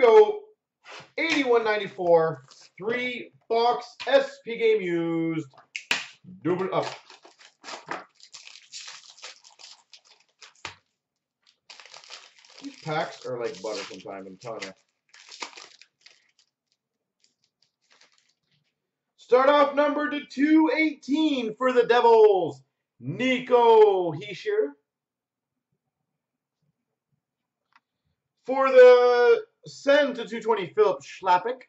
go. 81.94. Three box SP game used. Double up. These packs are like butter sometimes, I'm telling you. Start off number to 218 for the Devils. Nico Hischier. For the Send to 220, Filip Chlapik.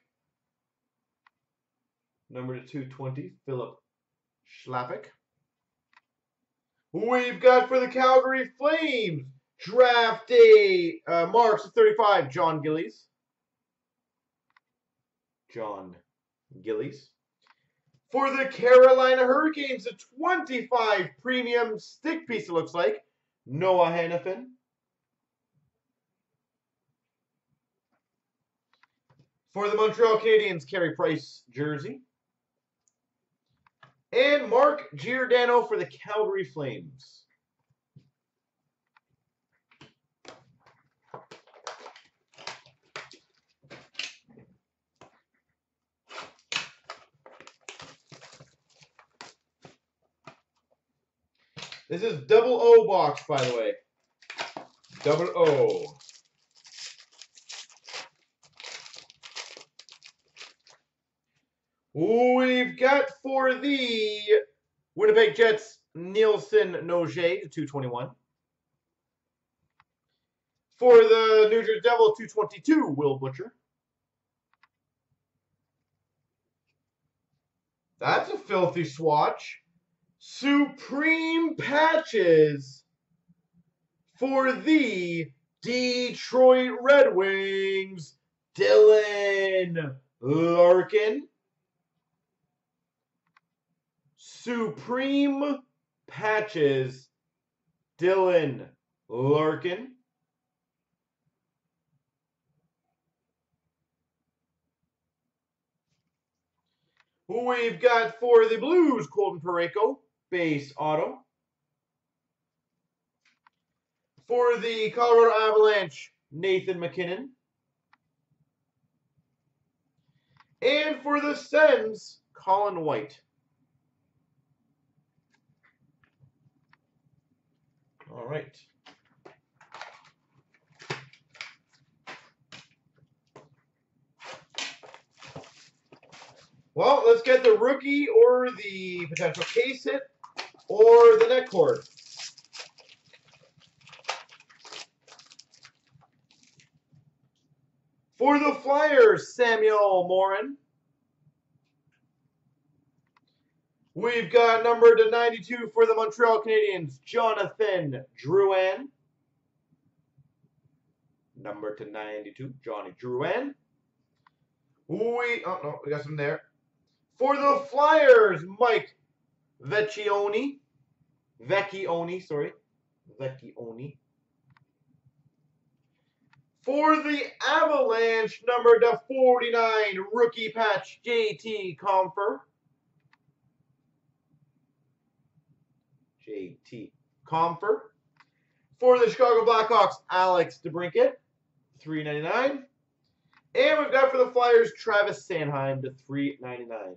Number to 220, Filip Chlapik. We've got for the Calgary Flames, draft day, uh, marks of 35, Jon Gillies. Jon Gillies. For the Carolina Hurricanes, a 25 premium stick piece, it looks like, Noah Hanifin. For the Montreal Canadiens, Carey Price jersey. And Mark Giordano for the Calgary Flames. This is double O box, by the way. Double O. We've got for the Winnipeg Jets, Nelson Nogier, 221. For the New Jersey Devils, 222, Will Butcher. That's a filthy swatch. Supreme Patches for the Detroit Red Wings, Dylan Larkin. Supreme Patches, Dylan Larkin. We've got for the Blues, Colton Parayko, base auto. For the Colorado Avalanche, Nathan MacKinnon. And for the Sens, Colin White. Right. Well, let's get the rookie or the potential case hit or the net cord. For the Flyers, Samuel Morin. We've got number to 92 for the Montreal Canadiens, Jonathan Drouin. Number to 92, Johnny Drouin. We, oh no, we got some there. For the Flyers, Mike Vecchione. Vecchione, sorry. Vecchione. For the Avalanche, number to 49, rookie patch, JT Compher. JT Compher. For the Chicago Blackhawks, Alex DeBrincat, 399. And we've got for the Flyers, Travis Sanheim to 399.